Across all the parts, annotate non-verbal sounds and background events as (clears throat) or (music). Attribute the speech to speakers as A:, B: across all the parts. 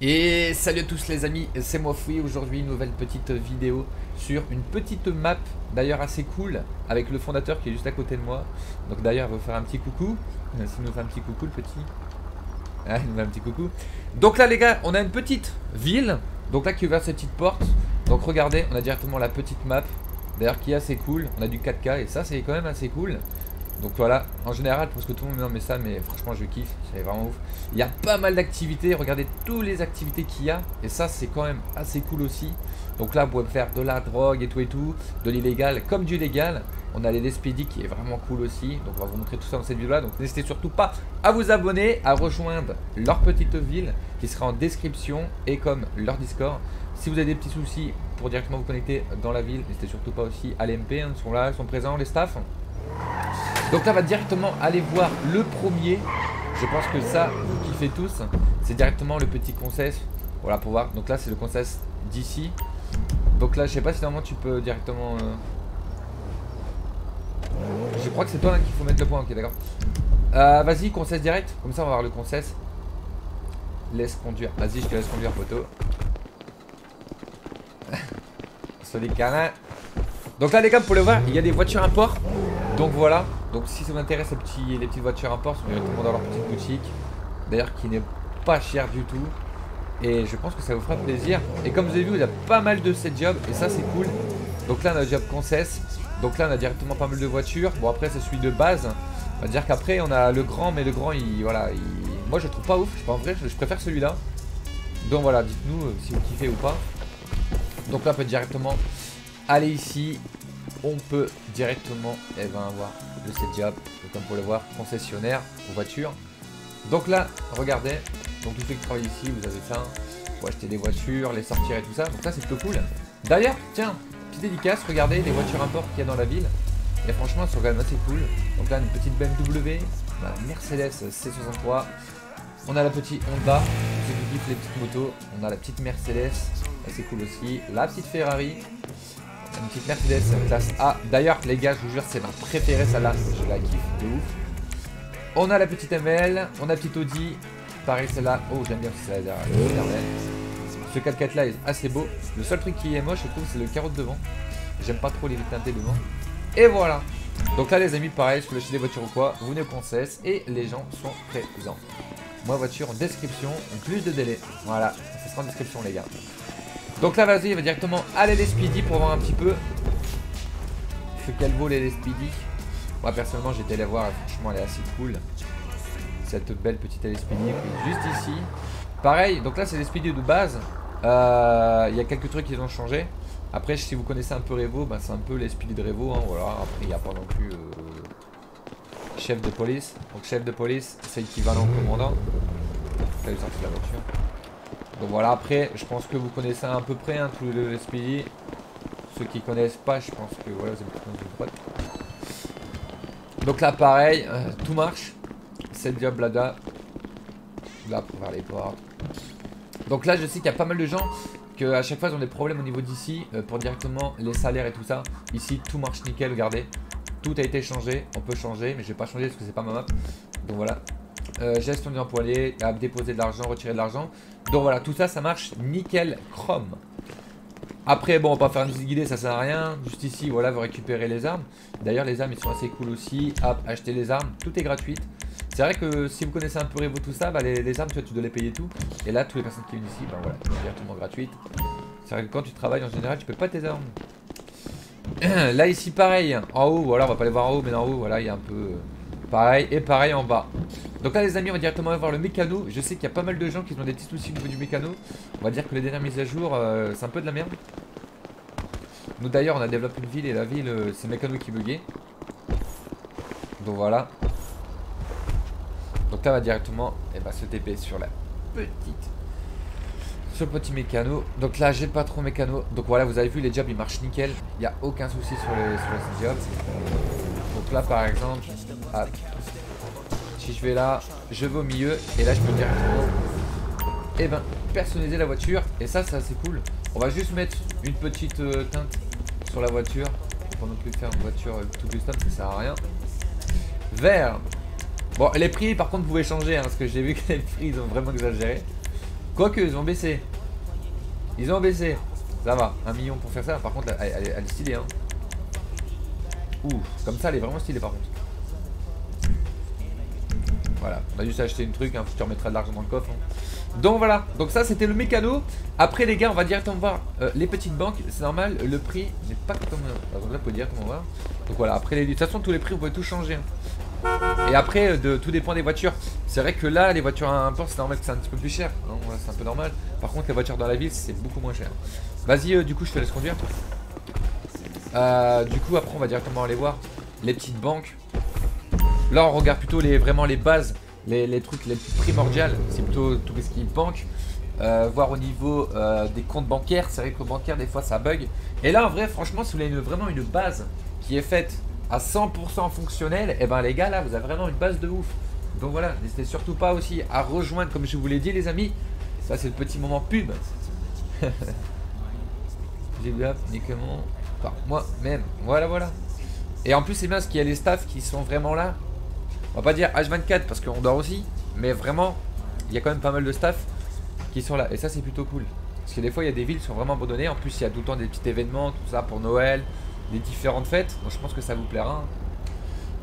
A: Et salut à tous les amis, c'est moi Fouille, aujourd'hui une nouvelle petite vidéo sur une petite map d'ailleurs assez cool avec le fondateur qui est juste à côté de moi. Donc d'ailleurs il va vous faire un petit coucou, euh, s'il nous fait un petit coucou le petit. Ah, il nous fait un petit coucou. Donc là les gars, on a une petite ville, donc là qui ouvre ses petites portes. Donc regardez, on a directement la petite map, d'ailleurs qui est assez cool, on a du 4K et ça c'est quand même assez cool. Donc voilà, en général, parce que tout le monde me met ça, mais franchement, je kiffe, c'est vraiment ouf. Il y a pas mal d'activités, regardez toutes les activités qu'il y a, et ça, c'est quand même assez cool aussi. Donc là, vous pouvez faire de la drogue et tout et tout, de l'illégal comme du légal. On a les Speedy qui est vraiment cool aussi, donc on va vous montrer tout ça dans cette vidéo là. Donc n'hésitez surtout pas à vous abonner, à rejoindre leur petite ville qui sera en description et comme leur Discord. Si vous avez des petits soucis pour directement vous connecter dans la ville, n'hésitez surtout pas aussi à l'MP, hein, ils sont là, ils sont présents, les staffs. Donc là, on va directement aller voir le premier. Je pense que ça, vous kiffez tous. C'est directement le petit conseil. Voilà, pour voir. Donc là, c'est le conseil d'ici. Donc là, je sais pas si normalement tu peux directement... Euh, je crois que c'est toi là qu'il faut mettre le point, ok d'accord. Euh, Vas-y, conseil direct, comme ça on va voir le conseil. Laisse conduire, vas-y je te laisse conduire poteau. (laughs) Solide canin. Donc là les gars, pour le voir, il y a des voitures à port. Donc voilà, donc si ça vous intéresse les, petits, les petites voitures à port, c'est directement dans leur petite boutique. D'ailleurs qui n'est pas cher du tout. Et je pense que ça vous fera plaisir. Et comme vous avez vu, il y a pas mal de cette jobs et ça c'est cool. Donc là on a le job Concess. Donc là on a directement pas mal de voitures. Bon après c'est celui de base. On va dire qu'après on a le grand, mais le grand il voilà, moi je le trouve pas ouf. Je, en vrai je, préfère celui-là. Donc voilà, dites-nous euh, si vous kiffez ou pas. Donc là on peut directement aller ici. On peut directement eh ben, avoir le set job. comme pour le voir, concessionnaire aux voitures. Donc là, regardez. Donc tous ceux qui travaillent ici, vous avez ça. Pour acheter des voitures, les sortir et tout ça. Donc ça c'est plutôt cool. D'ailleurs, tiens, petite dédicace, regardez les voitures import qu'il y a dans la ville. Et franchement, elles sont quand même assez cool. Donc là, une petite BMW, Mercedes C63. On a la petite Honda, ceux qui les petites motos. On a la petite Mercedes, assez cool aussi. La petite Ferrari. Petite Mercedes classe A. D'ailleurs, les gars, je vous jure, c'est ma préférée celle-là. Je la kiffe de ouf. On a la petite ML, on a la petite Audi. Pareil, celle-là. Oh, j'aime bien celle-là derrière. Ce 4x4 là est assez beau. Le seul truc qui est moche, je trouve, c'est le carreau de devant. J'aime pas trop les teintés devant. Et voilà. Donc là, les amis, pareil, si vous acheter des voitures ou quoi, vous venez au et les gens sont présents. Moi, voiture en description, plus de délai. Voilà, ça sera en description, les gars. Donc là, vas-y, il va directement aller les Speedy pour voir un petit peu ce qu'elle vaut les Speedy. Moi, personnellement, été les voir, franchement, elle est assez cool. Cette belle petite Speedy qui juste ici. Pareil, donc là, c'est Speedy de base. Euh, il y a quelques trucs qui ont changé. Après, si vous connaissez un peu Revo, bah, c'est un peu Speedy de Revo. Hein, voilà. Après, il n'y a pas non plus euh, chef de police. Donc, chef de police, c'est équivalent au commandant. Là, il sorti la voiture. Donc voilà, après, je pense que vous connaissez à peu près hein, tous les SPI. Ceux qui connaissent pas, je pense que voilà, vous avez Donc là, pareil, euh, tout marche. C'est le job là, là pour faire les portes. Donc là, je sais qu'il y a pas mal de gens que à chaque fois ils ont des problèmes au niveau d'ici euh, pour directement les salaires et tout ça. Ici, tout marche nickel, regardez. Tout a été changé, on peut changer, mais je vais pas changer parce que c'est pas ma map. Donc voilà, euh, gestion des employés, à déposer de l'argent, retirer de l'argent. Donc voilà, tout ça, ça marche nickel chrome. Après, bon, on va pas faire une visite guidée, ça sert à rien. Juste ici, voilà, vous récupérez les armes. D'ailleurs, les armes, ils sont assez cool aussi. Hop, acheter les armes, tout est gratuit. C'est vrai que si vous connaissez un peu Revo tout ça, bah, les, armes, tu, tu dois les payer tout. Et là, toutes les personnes qui viennent ici, bah voilà, c'est directement gratuite. C'est vrai que quand tu travailles en général, tu peux pas tes armes. (clears throat) là, ici, pareil. En haut, voilà, on va pas les voir en haut, mais en haut, voilà, il y a un peu... Pareil, et pareil en bas. Donc là les amis on va directement aller voir le mécano. Je sais qu'il y a pas mal de gens qui ont des petits soucis au niveau du mécano. On va dire que les dernières mises à jour euh, c'est un peu de la merde. Nous d'ailleurs on a développé une ville et la ville euh, c'est mécano qui buguait. Donc voilà. Donc là on va directement eh ben, se TP sur la petite sur le petit mécano. Donc là j'ai pas trop mécano. Donc voilà vous avez vu les jobs ils marchent nickel. Il n'y a aucun souci sur les, sur les jobs Donc là par exemple si je vais là, je vais au milieu et là je peux directement et eh ben, personnaliser la voiture et ça c'est assez cool. On va juste mettre une petite euh, teinte sur la voiture pour non plus faire une voiture euh, tout custom, ça sert à rien. Vert. Bon, les prix par contre pouvez changer hein, parce que j'ai vu que les prix ils ont vraiment exagéré. Quoique, ils ont baissé. Ils ont baissé. Ça va, un million pour faire ça. Par contre, elle, elle- elle est stylée. Hein. Ouh, comme ça, elle est vraiment stylée par contre. Voilà, on a juste acheté une truc, hein, tu remettras de l'argent dans le coffre. hein. Donc voilà, donc ça c'était le mécano. Après les gars, on va directement voir euh, les petites banques. C'est normal, le prix n'est pas comme. euh, Donc là, vous pouvez directement voir. Donc voilà, après les. De toute façon, tous les prix, vous pouvez tout changer. hein. Et après, euh, de, tout dépend des voitures. C'est vrai que là, les voitures à import, c'est normal que c'est un petit peu plus cher. hein, c'est un peu normal. Par contre, les voitures dans la ville, c'est beaucoup moins cher. Vas-y, euh, du coup, je te laisse conduire. Euh, du coup, après, on va directement aller voir les petites banques. Là, on regarde plutôt les, vraiment les bases, les, trucs les plus primordiales. C'est plutôt tout ce qui est banque. Euh, voir au niveau euh, des comptes bancaires. C'est vrai que bancaire, des fois, ça bug. Et là, en vrai, franchement, si vous voulez vraiment une base qui est faite à 100% fonctionnelle, et ben les gars, là, vous avez vraiment une base de ouf. Donc voilà, n'hésitez surtout pas aussi à rejoindre, comme je vous l'ai dit, les amis. Ça, c'est le petit moment pub. (laughs) J'ai moi-même. Voilà, voilà. Et en plus, c'est bien parce qu'il y a les staffs qui sont vraiment là. On va pas dire H24 parce qu'on dort aussi, mais vraiment, il y a quand même pas mal de staff qui sont là. Et ça, c'est plutôt cool. Parce que des fois, il y a des villes qui sont vraiment abandonnées. En plus, il y a tout le temps des petits événements, tout ça pour Noël, des différentes fêtes. Donc, je pense que ça vous plaira.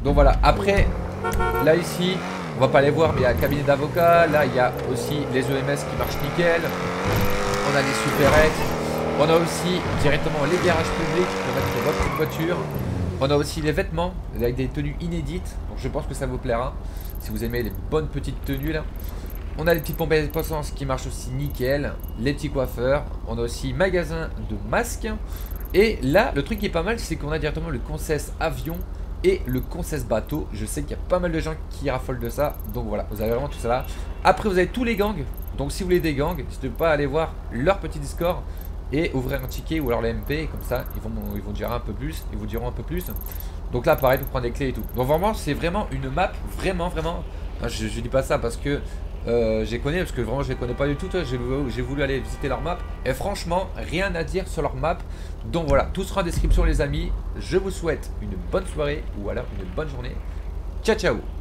A: Donc voilà. Après, là ici, on va pas les voir, mais il y a le cabinet d'avocats. Là, il y a aussi les EMS qui marchent nickel. On a des supérettes. On a aussi directement les garages publics pour mettre votre voiture. On a aussi les vêtements avec des tenues inédites. Donc je pense que ça vous plaira. Si vous aimez les bonnes petites tenues là. On a les petites pompes à essence qui marchent aussi nickel. Les petits coiffeurs. On a aussi magasin de masques. Et là, le truc qui est pas mal, c'est qu'on a directement le Concess avion et le Concess bateau. Je sais qu'il y a pas mal de gens qui raffolent de ça. Donc voilà, vous avez vraiment tout ça là. Après, vous avez tous les gangs. Donc si vous voulez des gangs, n'hésitez pas à aller voir leur petit Discord et ouvrir un ticket ou alors les MP. Comme ça, ils vont, ils vont dire un peu plus. Ils vous diront un peu plus. Donc là, pareil, pour prendre des clés et tout. Donc vraiment, c'est vraiment une map, vraiment, vraiment. Enfin, je, je dis pas ça parce que euh, les connais, parce que vraiment, je les connais pas du tout. J'ai j'ai voulu aller visiter leur map. Et franchement, rien à dire sur leur map. Donc voilà, tout sera en description, les amis. Je vous souhaite une bonne soirée ou alors une bonne journée. Ciao, ciao